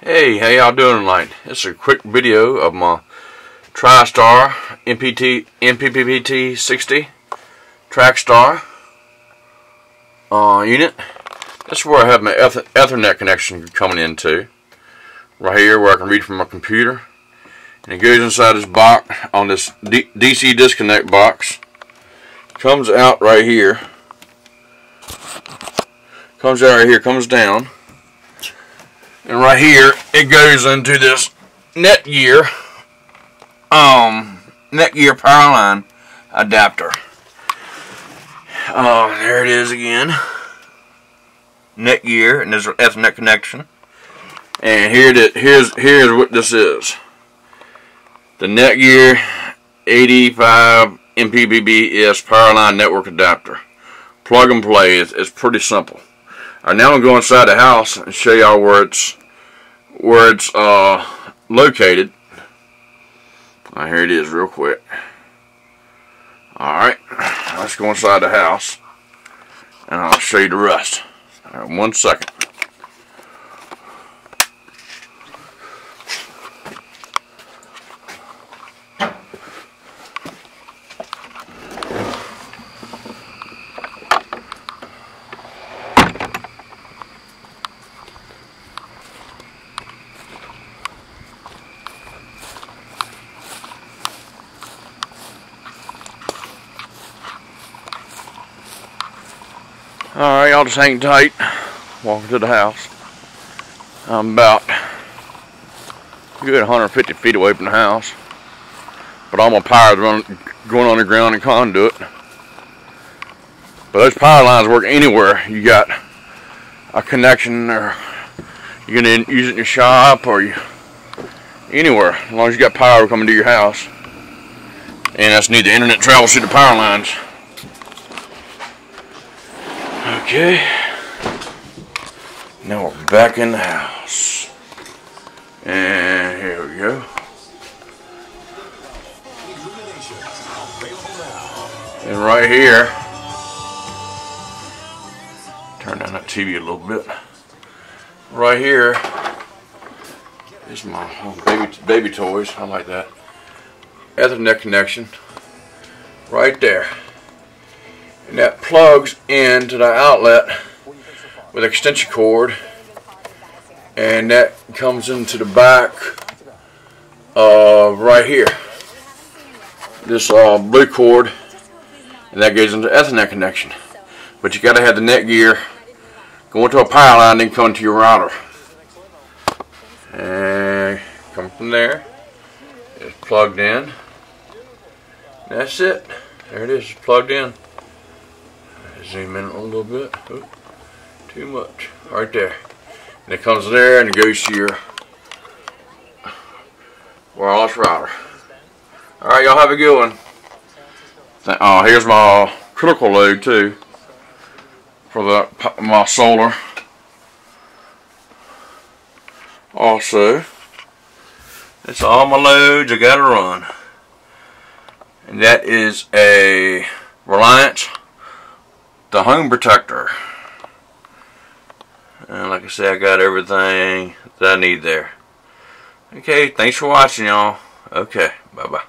Hey, how y'all doing tonight? This is a quick video of my TriStar MPT MPPT 60 Trackstar uh, unit. This is where I have my Ethernet connection coming into. Right here where I can read from my computer. And it goes inside this box on this D DC disconnect box. Comes out right here. Comes out right here, comes down and right here, it goes into this Netgear, um, Netgear power line adapter. Uh, there it is again. Netgear, and there's an Ethernet connection. And here it is, here's, here's what this is. The Netgear 85 MPPBS power line network adapter. Plug and play. It's, it's pretty simple. Alright, now go inside the house and show y'all where it's where it's uh, located. Here it is real quick. Alright, let's go inside the house and I'll show you the rest. One second. Alright, y'all just hang tight. Walking to the house. I'm about good 150 feet away from the house. But all my power's running, going on the ground and conduit. But those power lines work anywhere. You got a connection or you're gonna use it in your shop or you, anywhere. As long as you got power coming to your house. And that's need the internet travels through the power lines. Okay. Now we're back in the house. And here we go. And right here, turn down that TV a little bit. Right here is my baby baby toys. I like that. Ethernet connection. Right there and that plugs into the outlet with extension cord and that comes into the back uh, right here. This uh, blue cord and that goes into Ethernet connection. But you got to have the Netgear going to a power line and come to your router. And come from there. It's plugged in. That's it. There it is it's plugged in zoom in a little bit. Ooh, too much. Right there. And it comes there and it goes to your wireless router. Alright, y'all have a good one. Oh, here's my critical load too for the my solar. Also, it's all my loads I gotta run. And that is a the home protector. And like I said, I got everything that I need there. Okay, thanks for watching, y'all. Okay, bye-bye.